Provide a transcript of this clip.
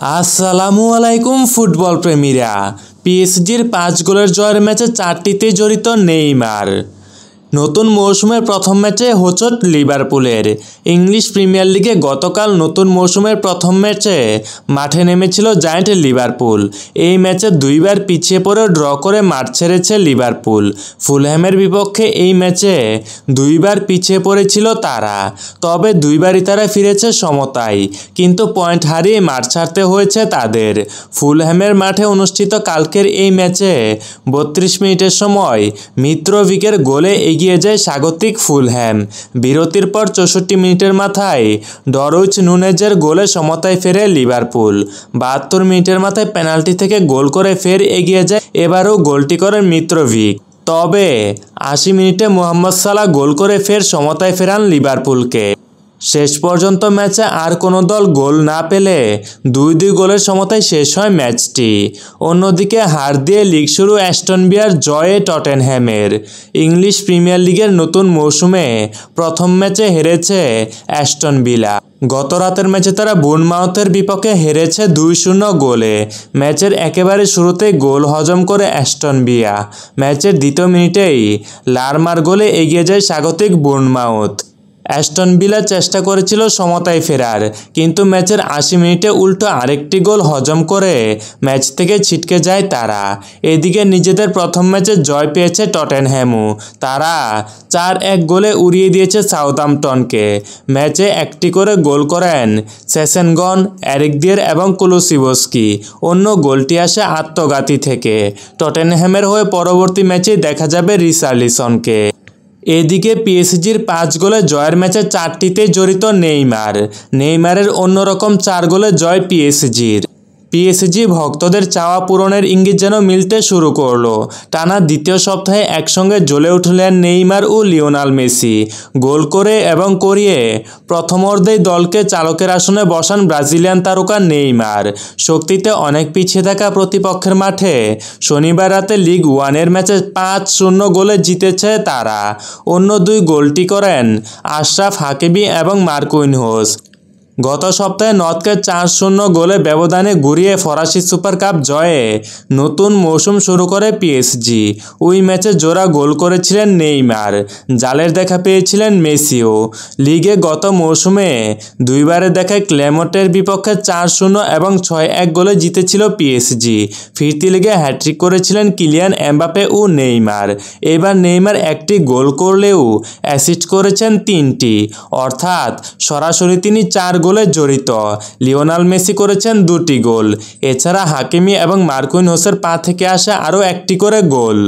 আসসালামু আলাইকুম ফুটবল প্রেমীরা। পিএসজির পাঁচ গোলের জয়ের ম্যাচে চারটিতে জড়িত নেইমার। নতুন মৌসুমের প্রথম ম্যাচে হোঁচট লিভারপুলের। ইংলিশ প্রিমিয়ার লিগে গতকাল নতুন মৌসুমের প্রথম ম্যাচে মাঠে নেমেছিল জায়ান্ট লিভারপুল। এই ম্যাচে দুইবার পিছিয়ে পড়ে ড্র করে মাঠ ছেড়েছে লিভারপুল। ফুলহ্যামের বিপক্ষে এই ম্যাচে দুইবার পিছিয়ে পড়েছিল তারা। তবে দুইবারই তারা ফিরেছে সমতায় কিন্তু পয়েন্ট হারিয়ে মাঠ ছাড়তে হয়েছে তাদের। ফুলহ্যামের মাঠে অনুষ্ঠিত কালকের এই ম্যাচে বত্রিশ মিনিটের সময় মিত্রভিকের গোলে এগিয়ে যায় স্বাগতিক ফুলহ্যাম। বিরতির পর চৌষট্টি মিনিটের মাথায় ডরউইচ নুনেজের গোলে সমতায় ফেরে লিভারপুল। বাহাত্তর মিনিটের মাথায় পেনাল্টি থেকে গোল করে ফের এগিয়ে যায় এবারও গোলটি করেন মিত্রভিক। তবে আশি মিনিটে মোহাম্মদ সালা গোল করে ফের সমতায় ফেরান লিভারপুলকে। শেষ পর্যন্ত ম্যাচে আর কোনো দল গোল না পেলে দুই দুই গোলের সমতায় শেষ হয় ম্যাচটি। অন্যদিকে হার দিয়ে লিগ শুরু অ্যাস্টন বিয়ার জয়ে টটেনহ্যামের। ইংলিশ প্রিমিয়ার লিগের নতুন মৌসুমে প্রথম ম্যাচে হেরেছে অ্যাস্টন বিলা গত রাতের ম্যাচে তারা বুনমাউথের বিপক্ষে হেরেছে দুই শূন্য গোলে। ম্যাচের একেবারে শুরুতেই গোল হজম করে অ্যাস্টন বিয়া ম্যাচের দ্বিতীয় মিনিটেই লারমার গোলে এগিয়ে যায় স্বাগতিক বুনমাউথ। অ্যাস্টন বিলা চেষ্টা করেছিল সমতায় ফেরার, কিন্তু ম্যাচের আশি মিনিটে উল্টো আরেকটি গোল হজম করে ম্যাচ থেকে ছিটকে যায় তারা। এদিকে নিজেদের প্রথম ম্যাচে জয় পেয়েছে টটেনহ্যামু তারা চার এক গোলে উড়িয়ে দিয়েছে সাউথাম্পটনকে ম্যাচে একটি করে গোল করেন সেসেনগন এরিকদিয়ের এবং কুলুসিবস্কি। অন্য গোলটি আসে আত্মঘাতী থেকে। টটেনহ্যামের হয়ে পরবর্তী ম্যাচে দেখা যাবে রিসার্লিসনকে এদিকে পিএসজির পাঁচ গোলে জয়ের ম্যাচে চারটিতে জড়িত নেইমার। নেইমারের অন্যরকম চার গোলে জয় পিএসজির। পিএসজি ভক্তদের চাওয়া পূরণের ইঙ্গিত যেন মিলতে শুরু করল। টানা দ্বিতীয় সপ্তাহে একসঙ্গে জ্বলে উঠলেন নেইমার ও লিওনাল মেসি। গোল করে এবং করিয়ে প্রথম অর্ধেই দলকে চালকের আসনে বসান ব্রাজিলিয়ান তারকা নেইমার। শক্তিতে অনেক পিছিয়ে থাকা প্রতিপক্ষের মাঠে শনিবার রাতে লিগ ওয়ানের ম্যাচে পাঁচ শূন্য গোলে জিতেছে তারা। অন্য দুই গোলটি করেন আশরাফ হাকিবি এবং মার্কুইনহোস। গত সপ্তাহে নর্থকে চার শূন্য গোলে ব্যবধানে ঘুরিয়ে ফরাসি সুপার কাপ জয়ে নতুন মৌসুম শুরু করে পিএসজি। ওই ম্যাচে জোড়া গোল করেছিলেন নেইমার, জালের দেখা পেয়েছিলেন মেসিও। লিগে গত মৌসুমে দুইবারে দেখায় ক্লেমটের বিপক্ষে চার শূন্য এবং ছয় এক গোলে জিতেছিল পিএসজি। ফিরতি লিগে হ্যাট্রিক করেছিলেন কিলিয়ান এমবাপে ও নেইমার। এবার নেইমার একটি গোল করলেও অ্যাসিস্ট করেছেন তিনটি। অর্থাৎ সরাসরি তিনি চার গোল গোলে জড়িত। লিওনাল মেসি করেছেন দুটি গোল। এছাড়া হাকিমি এবং মার্কুইন হোসের পা থেকে আসা আরও একটি করে গোল।